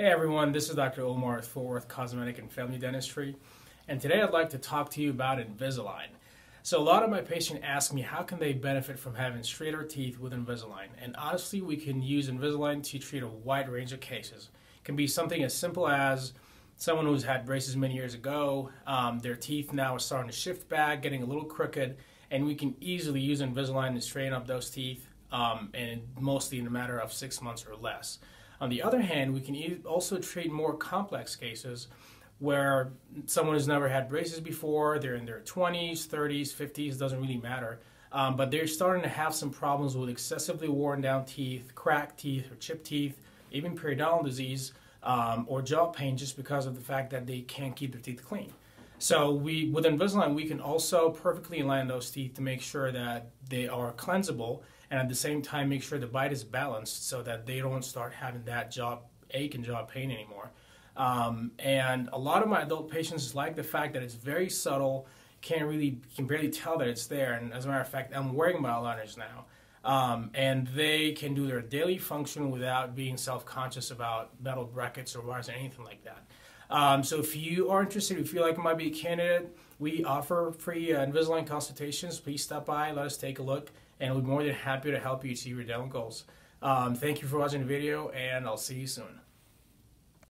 Hey everyone, this is Dr. Omar with Fort Worth Cosmetic and Family Dentistry, and today I'd like to talk to you about Invisalign. So a lot of my patients ask me how can they benefit from having straighter teeth with Invisalign, and honestly we can use Invisalign to treat a wide range of cases. It can be something as simple as someone who's had braces many years ago, um, their teeth now are starting to shift back, getting a little crooked, and we can easily use Invisalign to straighten up those teeth, um, and mostly in a matter of six months or less. On the other hand, we can also treat more complex cases where someone has never had braces before, they're in their 20s, 30s, 50s, doesn't really matter. Um, but they're starting to have some problems with excessively worn down teeth, cracked teeth, or chipped teeth, even periodontal disease um, or jaw pain just because of the fact that they can't keep their teeth clean. So we, with Invisalign, we can also perfectly align those teeth to make sure that they are cleansable and at the same time make sure the bite is balanced so that they don't start having that jaw ache and jaw pain anymore. Um, and a lot of my adult patients like the fact that it's very subtle, can't really, can barely tell that it's there. And as a matter of fact, I'm wearing my aligners now. Um, and they can do their daily function without being self-conscious about metal brackets or wires or anything like that. Um, so if you are interested, if you feel like might be a candidate, we offer free uh, Invisalign consultations. Please stop by, let us take a look, and we'll be more than happy to help you achieve your dental goals. Um, thank you for watching the video, and I'll see you soon.